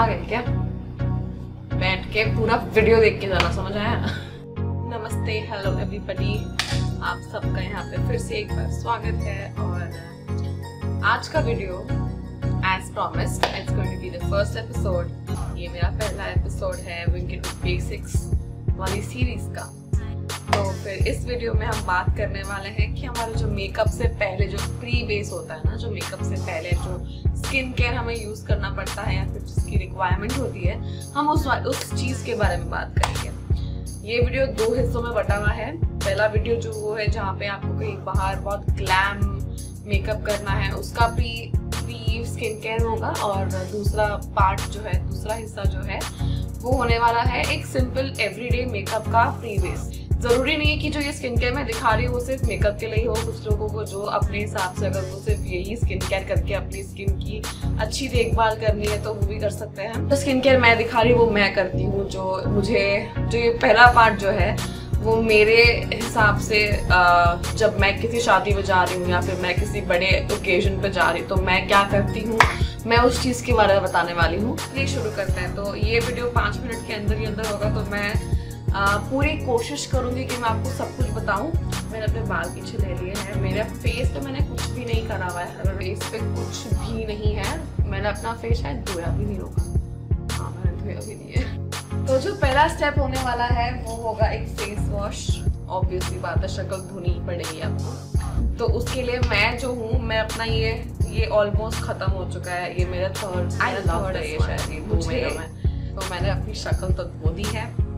आ गए क्या? बैठ के पूरा वीडियो देख के जाना, समझ आया? नमस्ते हेलो एवरीबॉडी आप सबका यहाँ पे फिर से एक बार स्वागत है और आज का video as promised it's going to be the first episode ये मेरा पहला एपिसोड है विंकेट बेसिक्स वाली सीरीज़ का। तो फिर इस वीडियो में हम बात करने वाले हैं कि हमारे जो मेकअप से पहले जो प्री बेस होता है ना, जो मेकअप से पहले जो स्किन केयर हमें यूज़ करना पड़ता है या फिर जिसकी रिक्वायरमेंट होती है, हम उस उस चीज़ के बारे में बात करेंगे। ये वीडियो दो हिस्सों में बटा हुआ है। पहला वीडियो जो वो है जहाँ पे आपको कहीं बाहर बहुत ग्लैम मेकअप करना है, उसका भी प्री स्किन केयर होगा और दूसरा पार्ट जो है, दूसरा हिस्सा जो है, वो होने वाला है एक सिंपल एवरीडे मेकअप का फ्री बेस ज़रूरी नहीं है कि जो ये स्किन केयर मैं दिखा रही हूँ, वो सिर्फ़ मेकअप के लिए हो कुछ लोगों को जो अपने हिसाब से अगर वो सिर्फ़ यही स्किन केयर करके अपनी स्किन की अच्छी देखभाल करनी है तो वो भी कर सकते हैं। तो स्किन केयर मैं दिखा रही हूँ, वो मैं करती हूँ, जो मुझे, जो ये पहला पार्ट जो है, वो मेरे हिसाब से जब मैं किसी शादी में जा रही हूँ या फिर मैं किसी बड़े ओकेजन पे जा रही हूँ तो मैं क्या करती हूँ, मैं उस चीज़ के बारे में बताने वाली हूँ। ये शुरू करते हैं तो ये वीडियो पाँच मिनट के अंदर ही अंदर होगा तो मैं पूरी कोशिश करूँगी कि मैं आपको सब कुछ बताऊँ। मैंने अपने बाल पीछे ले लिए हैं। मेरे फेस पे मैंने कुछ भी नहीं करा हुआ है। फेस पे कुछ भी नहीं है मैंने अपना फेस शायद धोया भी नहीं होगा। हाँ मैंने धोया भी नहीं है। तो जो पहला स्टेप होने वाला है वो होगा एक फेस वॉश ऑब्वियसली बात है शक्ल धोनी पड़ेगी आपको। तो उसके लिए मैं जो हूँ मैं अपना ये ये ऑलमोस्ट खत्म हो चुका है। ये मेरा थर्ड आई थर्ड है ये शायद ये दो महीनों में। तो मैंने अपनी शक्ल तो धो दी है।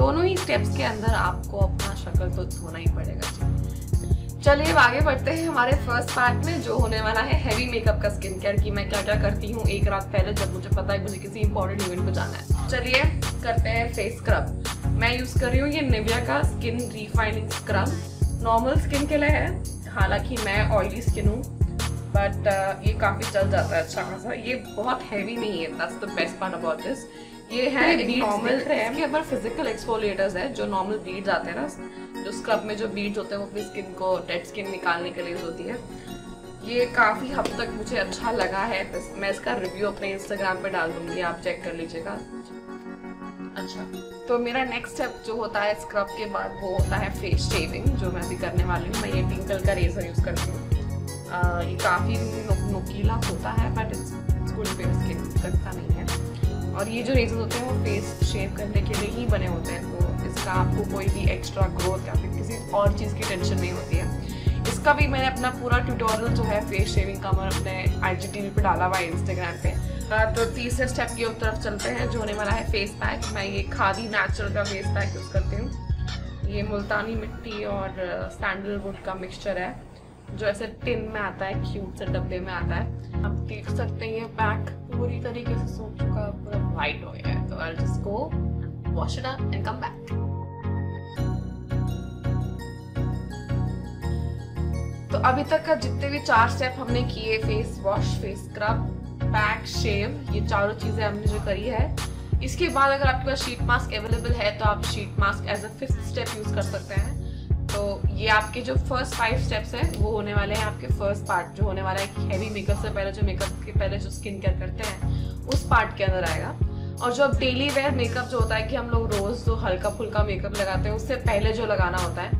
दोनों ही स्टेप्स के अंदर आपको अपना शक्ल तो धोना ही पड़ेगा चलिए अब आगे बढ़ते हैं हमारे फ़र्स्ट पार्ट में जो होने वाला है हैवी मेकअप का स्किन केयर की। मैं क्या क्या करती हूँ एक रात पहले जब मुझे पता है मुझे किसी इंपॉर्टेंट इवेंट को जाना है। चलिए करते हैं फेस स्क्रब मैं यूज़ कर रही हूँ ये निविया का skin refining scrub normal skin के लिए है हालाँकि मैं ऑयली स्किन हूँ बट uh, ये काफ़ी चल जाता है अच्छा खासा। ये बहुत हैवी नहीं है that's the best part about this ये है नॉर्मल इसके ऊपर फ़िज़िकल एक्सफोलिएटर्स है जो नॉर्मल बीड्स आते हैं ना। जो स्क्रब में जो बीड्स होते हैं वो अपनी स्किन को डेड स्किन निकालने के लिए होती है। ये काफ़ी हद तक मुझे अच्छा लगा है। मैं इसका रिव्यू अपने इंस्टाग्राम पे डाल दूँगी आप चेक कर लीजिएगा। अच्छा तो मेरा नेक्स्ट स्टेप जो होता है स्क्रब के बाद वो होता है फेस शेविंग जो मैं भी करने वाली हूँ। मैं ये टिंकल का रेजर यूज़ करती हूँ। ये काफ़ी नुकीला होता है but it's good face skin करता नहीं है। और ये जो रेजर होते हैं वो फेस शेव करने के लिए ही बने होते हैं तो इसका आपको कोई भी एक्स्ट्रा ग्रोथ या फिर किसी और चीज़ की टेंशन नहीं होती है। इसका भी मैंने अपना पूरा ट्यूटोरियल जो है फेस शेविंग का मैं अपने आई पर डाला हुआ है इंस्टाग्राम पे। तो तीसरे स्टेप की तरफ़ चलते हैं, जो होने वाला है फेस पैक मैं ये खादी नेचुरल का फेस पैक यूज़ करती हूँ। ये मुल्तानी मिट्टी और सैंडलवुड का मिक्सचर है, जो ऐसे टिन में आता है क्यूट से डब्बे में आता है। आप देख सकते हैं ये पैक पूरी तरीके से सूख चुका पूरा वाइट हो गया है तो I just go wash it up and come back तो अभी तक का जितने भी चार स्टेप हमने किए face wash face scrub pack shave ये चारों चीज़ें हमने जो करी है। इसके बाद अगर आपके पास शीट मास्क अवेलेबल है तो आप sheet mask as a fifth step use कर सकते हैं। तो ये आपके जो फ़र्स्ट फाइव स्टेप्स हैं वो होने वाले हैं आपके फ़र्स्ट पार्ट जो होने वाला है हैवी मेकअप से पहले जो मेकअप के पहले जो स्किन केयर करते हैं उस पार्ट के अंदर आएगा। और जो अब डेली वेयर मेकअप जो होता है कि हम लोग रोज़ जो हल्का फुल्का मेकअप लगाते हैं उससे पहले जो लगाना होता है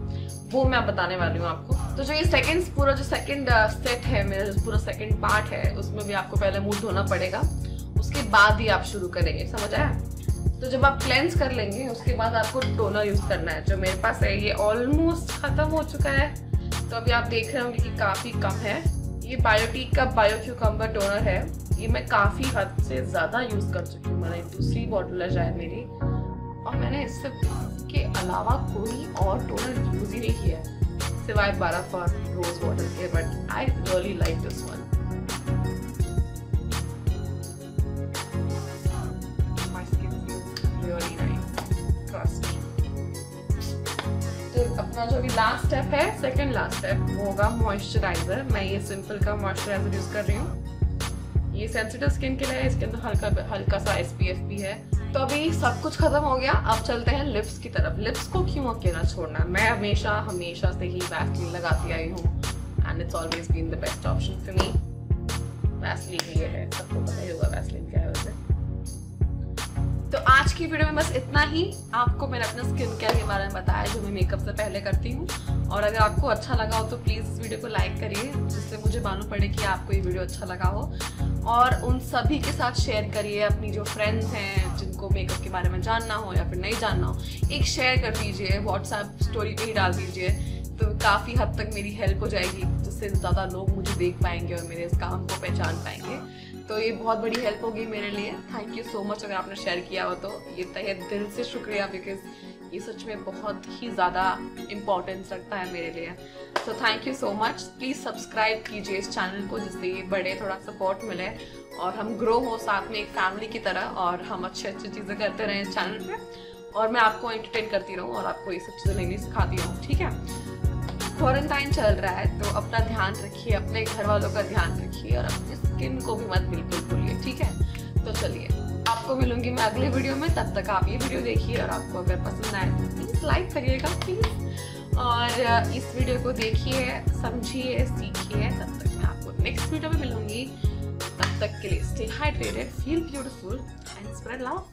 वो मैं बताने वाली हूँ आपको। तो जो ये सेकंड पूरा जो सेकंड सेट uh, है मेरा जो पूरा सेकंड पार्ट है उसमें भी आपको पहले मुँह धोना पड़ेगा। उसके बाद ही आप शुरू करेंगे समझ आया? तो जब आप क्लेंस कर लेंगे, उसके बाद आपको टोनर यूज़ करना है, जो मेरे पास है, ये ऑलमोस्ट खत्म हो चुका है। तो अभी आप देख रहे होंगे कि काफ़ी कम है। ये बायोटिक का बायो क्यूकम्बर टोनर है। ये मैं काफ़ी हद से ज़्यादा यूज़ कर चुकी हूँ। मैंने दूसरी बॉटल है शायद मेरी। और मैंने इससे के अलावा कोई और टोनर यूज़ ही नहीं किया सिवाय बारह फॉर रोज वाटर के but I really like this one अपना जो भी लास्ट स्टेप है सेकंड लास्ट स्टेप वो होगा मॉइस्चराइजर मैं ये सिंपल का मॉइस्चराइजर यूज़ कर रही हूँ. ये सेंसिटिव स्किन के लिए इसके अंदर हल्का हल्का सा एस भी है. तो अभी सब कुछ खत्म हो गया. अब चलते हैं लिप्स की तरफ़. लिप्स को क्यों अकेला छोड़ना? मैं हमेशा हमेशा से ही वैसलीन लगाती आई हूँ. And it's always been the best option for me Vaseline ये है. सबको पता ही होगा वैसलीन क्या है वैसे. तो आज की वीडियो में बस इतना ही। आपको मैंने अपने स्किन केयर के बारे में बताया, जो मैं मेकअप से पहले करती हूँ। और अगर आपको अच्छा लगा हो तो प्लीज़ इस वीडियो को लाइक करिए, जिससे मुझे मालूम पड़े कि आपको ये वीडियो अच्छा लगा हो। और उन सभी के साथ शेयर करिए, अपनी जो फ्रेंड्स हैं, जिनको मेकअप के बारे में जानना हो या फिर नहीं जानना हो। एक शेयर कर दीजिए व्हाट्सएप स्टोरी पे ही डाल दीजिए तो काफ़ी हद तक मेरी हेल्प हो जाएगी, जिससे ज़्यादा लोग मुझे देख पाएँगे और मेरे इस काम को पहचान पाएँगे। तो ये बहुत बड़ी हेल्प होगी मेरे लिए। थैंक यू सो मच अगर आपने शेयर किया हो तो। ये तहे दिल से शुक्रिया बिकॉज़ ये सच में बहुत ही ज़्यादा इम्पोर्टेंस रखता है मेरे लिए। So thank you so much please subscribe कीजिए इस चैनल को जिससे ये बड़े थोड़ा सपोर्ट मिले और हम ग्रो हो साथ में एक फैमिली की तरह और हम अच्छी अच्छी चीज़ें करते रहें इस चैनल पे। और मैं आपको एंटरटेन करती रहूँ और आपको ये सब चीज़ें नई सिखाती रहूँ, ठीक है? क्वारंटाइन चल रहा है तो अपना ध्यान रखिए, अपने घर वालों का ध्यान रखिए और अपनी स्किन को भी मत बिल्कुल भूलिए, ठीक है? तो चलिए, आपको मिलूँगी मैं अगले वीडियो में, तब तक आप ये वीडियो देखिए और आपको अगर पसंद आए तो प्लीज़ लाइक करिएगा प्लीज़ और इस वीडियो को देखिए, समझिए, सीखिए, तब तक मैं आपको नेक्स्ट वीडियो में मिलूँगी. तब तक के लिए stay hydrated feel beautiful and spread love